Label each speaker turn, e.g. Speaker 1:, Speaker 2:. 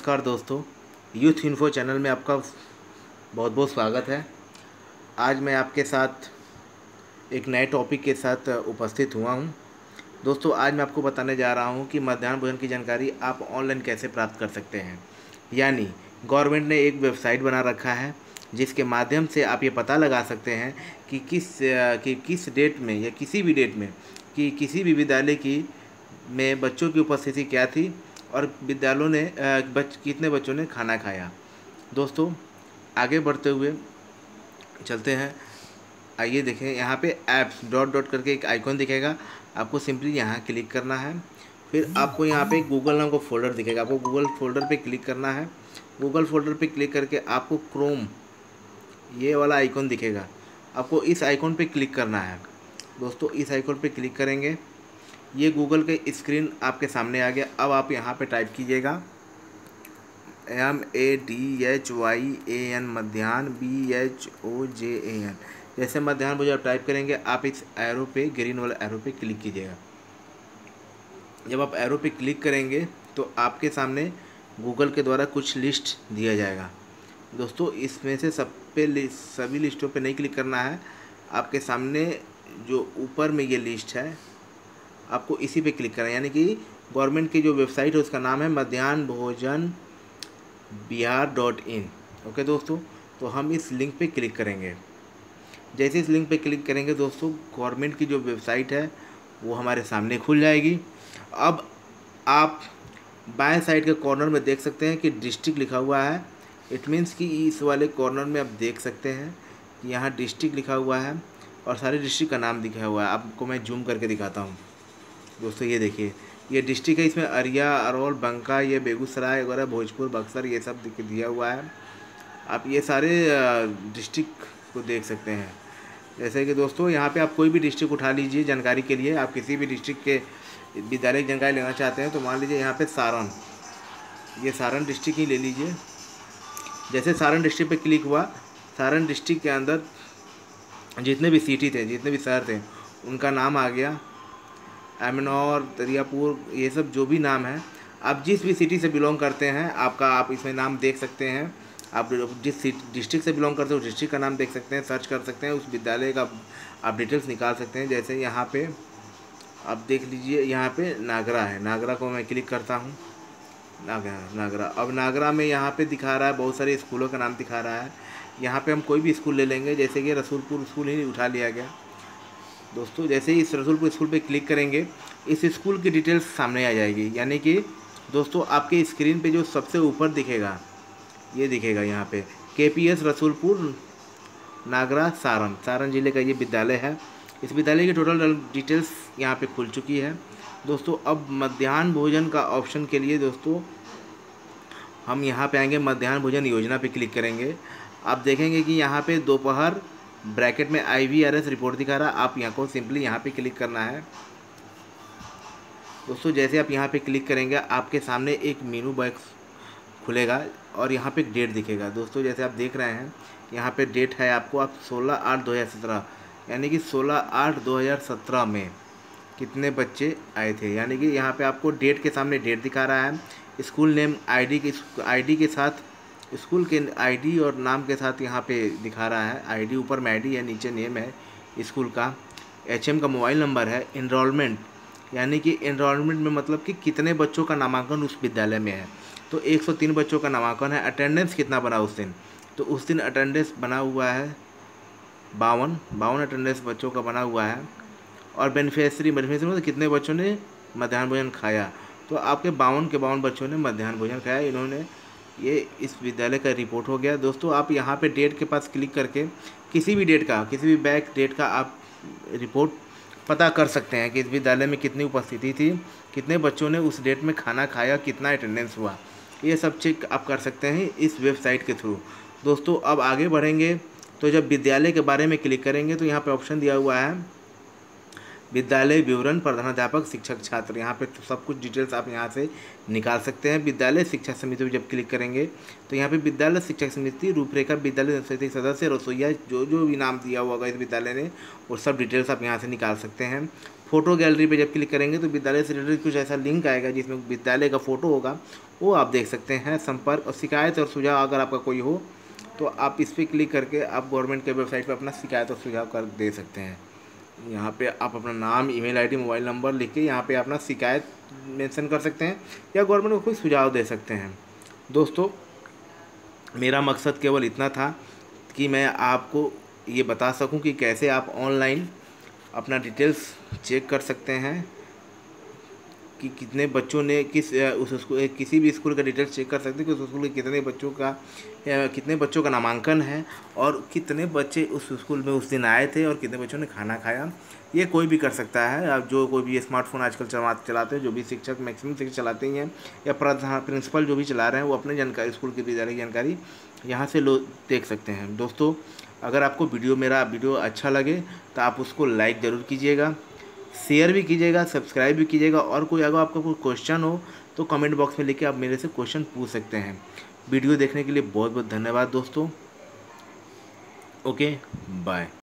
Speaker 1: नमस्कार दोस्तों youth info channel में आपका बहुत बहुत स्वागत है। आज मैं आपके साथ एक नए टॉपिक के साथ उपस्थित हुआ हूँ। दोस्तों, आज मैं आपको बताने जा रहा हूँ कि मध्यान्ह भोजन की जानकारी आप ऑनलाइन कैसे प्राप्त कर सकते हैं। यानी गवर्नमेंट ने एक वेबसाइट बना रखा है, जिसके माध्यम से आप ये पता लगा सकते हैं कि किस कि किस डेट में या किसी भी डेट में कि किसी भी विद्यालय की में बच्चों की उपस्थिति क्या थी और विद्यालयों ने बच, कितने बच्चों ने खाना खाया? दोस्तों, आगे बढ़ते हुए चलते हैं। आइए देखें, यहाँ पे ऐप्स डॉट डॉट करके एक आइकॉन दिखेगा। आपको सिंपली यहाँ क्लिक करना है। फिर आपको यहाँ पे गूगल नाम का फोल्डर दिखेगा। आपको गूगल फोल्डर पे क्लिक करना है। गूगल फोल्डर पे क्लिक करके आपको क्रोम ये वाला आइकॉन दिखेगा। आपको इस आइकॉन पे क्लिक करना है। दोस्तों, इस आइकॉन पे क्लिक करेंगे। ये गूगल के स्क्रीन आपके सामने आ गया। अब आप यहाँ पे टाइप कीजिएगा। M A D H Y A N मध्यान्ह B H O J A N जैसे मध्यान्ह भोजन आप टाइप करेंगे, आप इस एरो पे ग्रीन वाले एरो पे क्लिक कीजिएगा। जब आप एरो पे क्लिक करेंगे तो आपके सामने गूगल के द्वारा कुछ लिस्ट दिया जाएगा। दोस्तों, इसमें से सब पे सभी लिस्टों पे नहीं क्लिक करना है। आपके सामने जो ऊपर में ये लिस्ट है आपको इसी पे क्लिक करना है यानी कि गवर्नमेंट की जो वेबसाइट है, उसका नाम है मध्यान्ह भोजन बिहार डॉट इन। ओके दोस्तों? तो हम इस लिंक पे क्लिक करेंगे। जैसे इस लिंक पे क्लिक करेंगे दोस्तों, गवर्नमेंट की जो वेबसाइट है, वो हमारे सामने खुल जाएगी। अब आप बाएँ साइड के कॉर्नर में देख सकते हैं कि डिस्ट्रिक्ट लिखा हुआ है। इट मीन्स कि इस वाले कॉर्नर में आप देख सकते हैं कि यहाँ डिस्ट्रिक्ट लिखा हुआ है और सारे डिस्ट्रिक्ट का नाम दिखा हुआ है। आपको मैं जूम करके दिखाता हूँ। दोस्तों, ये देखिए। ये डिस्ट्रिक्ट है, इसमें अरिया, अरौल, बंका, ये बेगूसराय, वगैरह, भोजपुर, बक्सर, ये सब दिया हुआ है। आप ये सारे डिस्ट्रिक्ट को देख सकते हैं। जैसे कि दोस्तों, यहाँ पे आप कोई भी डिस्ट्रिक्ट उठा लीजिए जानकारी के लिए। आप किसी भी डिस्ट्रिक्ट के विद्यालय की जानकारी लेना चाहते हैं तो मान लीजिए यहाँ पे सारण। ये सारण डिस्ट्रिक्ट ही ले लीजिए। जैसे सारण डिस्ट्रिक्ट पे क्लिक हुआ, सारण डिस्ट्रिक्ट के अंदर जितने भी सिटी थे, जितने भी शहर थे, उनका नाम आ गया। एमनौर, दरियापुर, ये सब जो भी नाम है, आप जिस भी सिटी से बिलोंग करते हैं, आपका आप इसमें नाम देख सकते हैं। आप जिस डिस्ट्रिक्ट से बिलोंग करते हो डिस्ट्रिक्ट का नाम देख सकते हैं सर्च कर सकते हैं, उस विद्यालय का आप डिटेल्स निकाल सकते हैं। जैसे यहाँ पे आप देख लीजिए, यहाँ पे नागरा है। नागरा को मैं क्लिक करता हूँ। नागरा नागरा। अब नागरा में यहाँ पे दिखा रहा है, बहुत सारे स्कूलों का नाम दिखा रहा है। यहाँ पे हम कोई भी स्कूल ले लेंगे, जैसे कि रसूलपुर स्कूल ही उठा लिया गया। दोस्तों, जैसे ही इस रसूलपुर स्कूल पे क्लिक करेंगे, इस स्कूल की डिटेल्स सामने आ जाएगी। यानी कि, दोस्तों, आपके स्क्रीन पे जो सबसे ऊपर दिखेगा, ये दिखेगा यहाँ पे K P S Rasulpur, Nagra, Saran. Saran ज़िले का ये विद्यालय है। इस विद्यालय की टोटल डिटेल्स यहाँ पे खुल चुकी है। दोस्तों, अब मध्याह्न भोजन का ऑप्शन के लिए, दोस्तों, हम यहाँ पे आएँगे, मध्याह्न भोजन योजना पे क्लिक करेंगे। आप देखेंगे कि यहाँ पे दोपहर ब्रैकेट में I V R S report दिखा रहा आप यहाँ को सिंपली यहाँ पे क्लिक करना है। दोस्तों, जैसे आप यहाँ पे क्लिक करेंगे, आपके सामने एक मीनू बॉक्स खुलेगा और यहाँ पे डेट दिखेगा। दोस्तों, जैसे आप देख रहे हैं, यहाँ पे डेट है आपको आप सोलह आठ दो हज़ार सत्रह, यानी कि सोलह आठ दो हज़ार सत्रह में कितने बच्चे आए थे। यानी कि यहाँ पे आपको डेट के सामने डेट दिखा रहा है। स्कूल नेम आईडी के आईडी के साथ स्कूल के आईडी और नाम के साथ यहाँ पे दिखा रहा है। आईडी ऊपर में आईडी है, नीचे नेम है स्कूल का। एचएम का मोबाइल नंबर है इनरोलमेंट यानी कि इनरोलमेंट में मतलब कि कितने बच्चों का नामांकन उस विद्यालय में है। तो 103 बच्चों का नामांकन है। अटेंडेंस कितना बना उस दिन? तो उस दिन अटेंडेंस बना हुआ है बावन। बावन अटेंडेंस बच्चों का बना हुआ है। और बेनिफिशरी बेनिफिशरी मतलब कितने बच्चों ने मध्याह्न भोजन खाया? तो आपके बावन के बावन बच्चों ने मध्याह्न भोजन खाया। इन्होंने ये इस विद्यालय का रिपोर्ट हो गया। दोस्तों, आप यहाँ पे डेट के पास क्लिक करके किसी भी डेट का, किसी भी बैक डेट का आप रिपोर्ट पता कर सकते हैं कि इस विद्यालय में कितनी उपस्थिति थी, कितने बच्चों ने उस डेट में खाना खाया, कितना अटेंडेंस हुआ। ये सब चेक आप कर सकते हैं इस वेबसाइट के थ्रू। दोस्तों, अब आगे बढ़ेंगे। तो जब विद्यालय के बारे में क्लिक करेंगे तो यहाँ पर ऑप्शन दिया हुआ है विद्यालय विवरण प्रधानाध्यापक, शिक्षक, छात्र। यहाँ पे तो सब कुछ डिटेल्स आप यहाँ से निकाल सकते हैं। विद्यालय शिक्षा समिति में जब क्लिक करेंगे तो यहाँ पे विद्यालय शिक्षक समिति, रूपरेखा विद्यालय समिति सदस्य, रसोईया जो जो भी नाम दिया हुआ होगा इस विद्यालय ने, वो सब डिटेल्स आप यहाँ से निकाल सकते हैं। फ़ोटो गैलरी पे जब क्लिक करेंगे तो विद्यालय से रिलेटेड कुछ ऐसा लिंक आएगा, जिसमें विद्यालय का फ़ोटो होगा, वो आप देख सकते हैं। संपर्क और शिकायत और सुझाव अगर आपका कोई हो तो आप इस पर क्लिक करके आप गवर्नमेंट के वेबसाइट पर अपना शिकायत और सुझाव कर दे सकते हैं। यहाँ पे आप अपना नाम ईमेल आईडी मोबाइल नंबर लिख के यहाँ पे अपना शिकायत मेंशन कर सकते हैं या गवर्नमेंट को कोई सुझाव दे सकते हैं। दोस्तों, मेरा मकसद केवल इतना था कि मैं आपको ये बता सकूँ कि कैसे आप ऑनलाइन अपना डिटेल्स चेक कर सकते हैं। कि कितने बच्चों ने किस उस स्कूल किसी भी स्कूल का डिटेल्स चेक कर सकते हैं कि उस स्कूल के कितने बच्चों का कितने बच्चों का नामांकन है और कितने बच्चे उस स्कूल में उस दिन आए थे और कितने बच्चों ने खाना खाया। ये कोई भी कर सकता है। अब जो कोई भी स्मार्टफ़ोन आजकल चला, चलाते हैं, जो भी शिक्षक मैक्सिमम शिक्षक चलाते ही हैं, या प्रधान प्रिंसिपल जो भी चला रहे हैं, वो अपने जानकारी, स्कूल की विद्यालय की जानकारी यहाँ से लोग देख सकते हैं। दोस्तों, अगर आपको वीडियो मेरा वीडियो अच्छा लगे तो आप उसको लाइक ज़रूर कीजिएगा। शेयर भी कीजिएगा, सब्सक्राइब भी कीजिएगा और कोई अगर आपका कोई क्वेश्चन हो तो कमेंट बॉक्स में लेके आप मेरे से क्वेश्चन पूछ सकते हैं। वीडियो देखने के लिए बहुत बहुत धन्यवाद दोस्तों। Okay bye